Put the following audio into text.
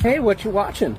Hey, what you watching?